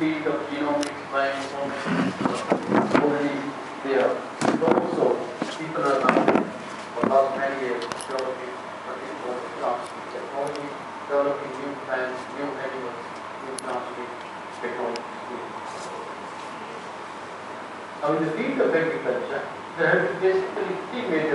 field of genomics, bioinformatics already there. But also, people are now, for last many years, developing particular plants technology, developing new plants, new animals, new transcript technology. Now, in the field of agriculture, there have been basically three major